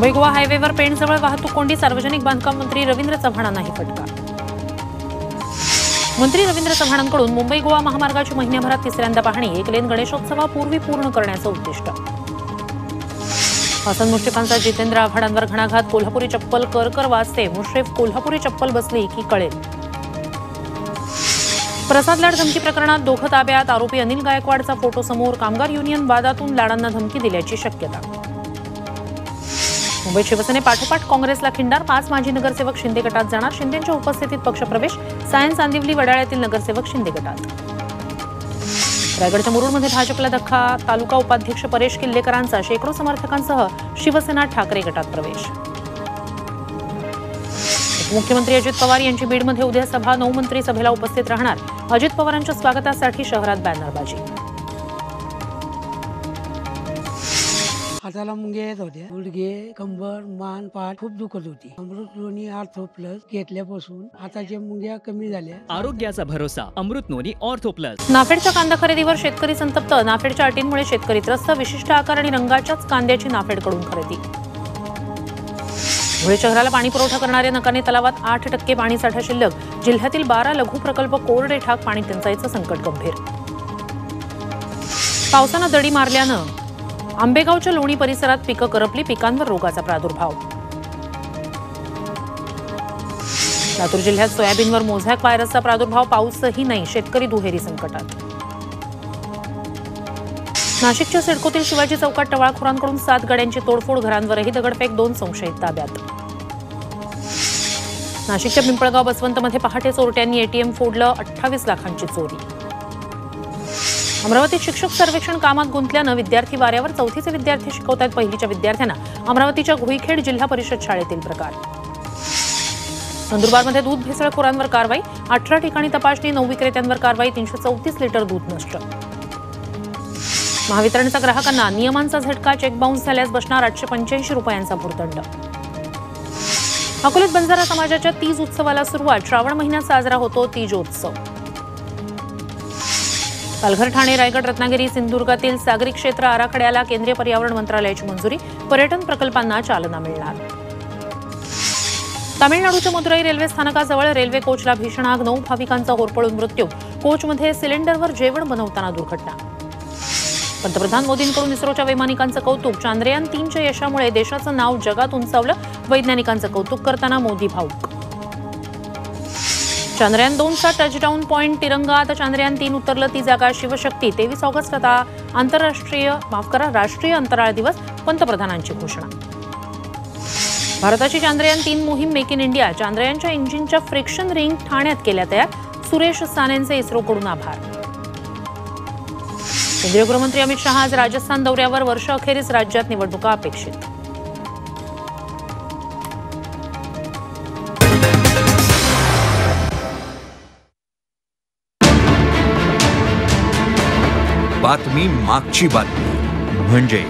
मुंबई गोवा हायवेवर पेणजवळ वाहतूक कोंडी सार्वजनिक बांधकाम मंत्री रवींद्र चव्हाणांनाही फटका. मंत्री रवींद्र चव्हाणांकडून मुंबई गोवा महामार्गाची महिन्याभरात तिसऱ्यांदा पाहणी एक लेन गणेशोत्सवापूर्वी पूर्ण करण्याचं उद्दिष्ट. हसन मुश्रीफांचा जितेंद्र आव्हाडांवर घणाघात कोल्हापुरी चप्पल कर कर वाजते मुश्रीफ कोल्हापुरी चप्पल बसली की कळेल. प्रसाद लाड धमकी प्रकरणात दोघं ताब्यात आरोपी अनिल गायकवाडचा फोटो समोर कामगार युनियन वादातून लाडांना धमकी दिल्याची शक्यता. मुंबईत शिवसेने पाठोपाठ काँग्रेसला खिंडार. पाच माजी नगरसेवक शिंदे गटात जाणार. शिंदेच्या उपस्थितीत पक्षप्रवेश. सायन्स चांदिवली वडाळ्यातील नगरसेवक शिंदे गटात. रायगडच्या मुरुडमध्ये भाजपला धक्का. तालुका उपाध्यक्ष परेश किल्लेकरांचा. शेकडो समर्थकांसह शिवसेना ठाकरे गटात प्रवेश. मुख्यमंत्री अजित पवार यांची बीडमध्ये उद्या सभा. नऊ मंत्री सभेला उपस्थित राहणार. अजित पवारांच्या स्वागतासाठी शहरात बॅनरबाजी. हाताला मुंग्या येत होत्या. गुडघे कंबर मान पाठ खूप दुखत होती. अमृत लोणी आर्थो प्लस घेतल्यापासून हाताच्या मुंग्या कमी झाल्या. आरोग्याचा भरोसा अमृत नोनी ऑर्थो प्लस नाफेडच्या कांदा खरेदीवर शेतकरी संतप्त. नाफेडच्या अटींमुळे शेतकरी त्रस्त. विशिष्ट आकार आणि रंगाच्याच कांद्याची नाफेडकडून खरेदी. धुळे शहराला पाणी पुरवठा करणाऱ्या नकाने तलावात आठ टक्के पाणीसाठा शिल्लक. जिल्ह्यातील बारा लघु प्रकल्प कोरडे ठाक पाणी टंचाईचं संकट गंभीर. पावसानं दडी मारल्यानं आंबेगावच्या लोणी परिसरात पिकं करपली पिकांवर रोगाचा प्रादुर्भाव. लातूर जिल्ह्यात सोयाबीनवर मोझॅक व्हायरसचा प्रादुर्भाव पाऊसही नाही शेतकरी दुहेरी संकटात. नाशिकच्या सिडकोतील शिवाजी चौकात टवाळखोरांकडून सात गाड्यांची तोडफोड घरांवरही दगडफेक दोन संशयित ताब्यात. नाशिकच्या पिंपळगाव बसवंतमध्ये पहाटे चोरट्यांनी एटीएम फोडलं अठ्ठावीस लाखांची चोरी. अमरावतीत शिक्षक सर्वेक्षण कामात गुंतल्यानं विद्यार्थी वाऱ्यावर चौथीचे विद्यार्थी शिकवत आहेत पहिलीच्या विद्यार्थ्यांना. अमरावतीच्या गुईखेड जिल्हा परिषद शाळेतील प्रकार. नंदुरबारमध्ये दूध भेसळखोरांवर कारवाई अठरा ठिकाणी तपासणी नऊ विक्रेत्यांवर कारवाई तीनशे चौतीस लिटर दूध नष्ट. महावितरणचा ग्राहकांना नियमांचा झटका चेक बाउन्स झाल्यास बसणार आठशे पंच्याऐंशी रुपयांचा भूर्दंड. अकोलेत बंजारा समाजाच्या तीज उत्सवाला सुरुवात श्रावण महिन्यात साजरा होतो तीजोत्सव. पालघर ठाणे रायगड रत्नागिरी सिंधुदुर्गातील सागरी क्षेत्र आराखड्याला केंद्रीय पर्यावरण मंत्रालयाची मंजुरी. पर्यटन प्रकल्पांना चालना मिळणार. तामिळनाडूच्या मदुराई रेल्वे स्थानकाजवळ रेल्वे कोचला भीषण आग नऊ भाविकांचा होरपळून मृत्यू. कोचमध्ये सिलेंडरवर जेवण बनवताना दुर्घटना. पंतप्रधान मोदींकडून इस्रोच्या वैमानिकांचं कौतुक. चांद्रयान तीनच्या यशामुळे देशाचं नाव जगात उंचावलं. वैज्ञानिकांचं कौतुक करताना मोदी भाऊक चांद्रयान दोनचा टचडाऊन पॉईंट तिरंगा. आता चांद्रयान तीन उतरलं ती जागा शिवशक्ती. तेवीस ऑगस्ट आता आंतरराष्ट्रीय माफ करा राष्ट्रीय अंतराळ दिवस पंतप्रधानांची घोषणा. भारताची चांद्रयान तीन मोहीम मेक इन इंडिया चांद्रयानच्या इंजिनच्या फ्रिक्शन रिंग ठाण्यात केल्या तयार सुरेश सानेंचे इस्रोकडून आभार. केंद्रीय गृहमंत्री अमित शहा आज राजस्थान दौऱ्यावर. वर्ष अखेरीस राज्यात निवडणुका अपेक्षित. बातमी मागची बातमी. म्हणजे